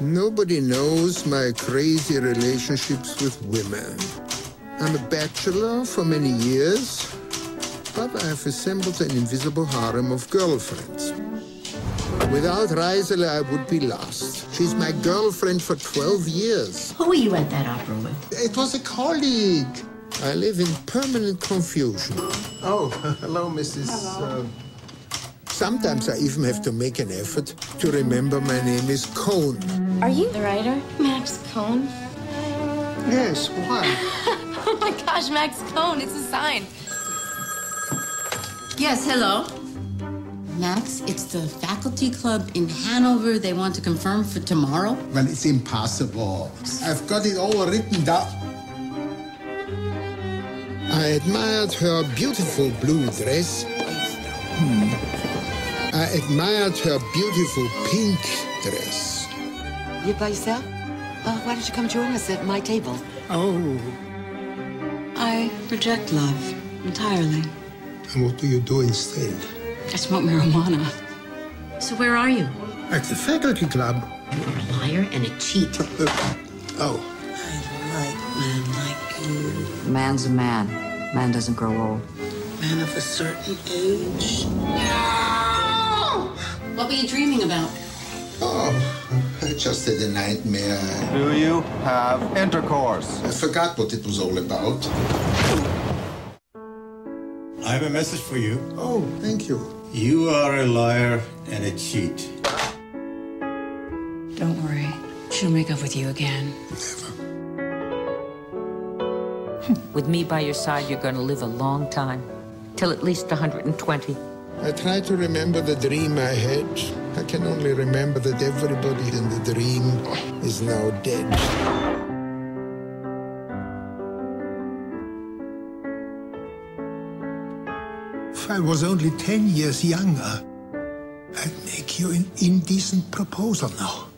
Nobody knows my crazy relationships with women. I'm a bachelor for many years, but I've assembled an invisible harem of girlfriends. Without Reisele, I would be lost. She's my girlfriend for 12 years. Who were you at that opera with? It was a colleague. I live in permanent confusion. Oh, hello, Mrs. Uh, Sometimes I even have to make an effort to remember my name is Cohn. Are you the writer, Max Cohn? Yes, why? Oh my gosh, Max Cohn, it's a sign. Yes, hello. Max, it's the faculty club in Hanover. They want to confirm for tomorrow. Well, it's impossible. I've got it all written down. I admired her beautiful blue dress. Hmm. I admired her beautiful pink dress. You by yourself? Uh, why don't you come join us at my table? Oh, I reject love entirely. and what do you do instead? I smoke marijuana. So where are you? At the faculty club. You're a liar and a cheat. Oh, I like men like you, Man's a man. Man doesn't grow old. man of a certain age. What were you dreaming about? oh, I just had a nightmare. do you have intercourse? I forgot what it was all about. I have a message for you. Oh, thank you. You are a liar and a cheat. Don't worry. She'll make up with you again. Never. with me by your side, you're going to live a long time. Till at least 120. I try to remember the dream I had. I can only remember that everybody in the dream is now dead. If I was only 10 years younger, I'd make you an indecent proposal now.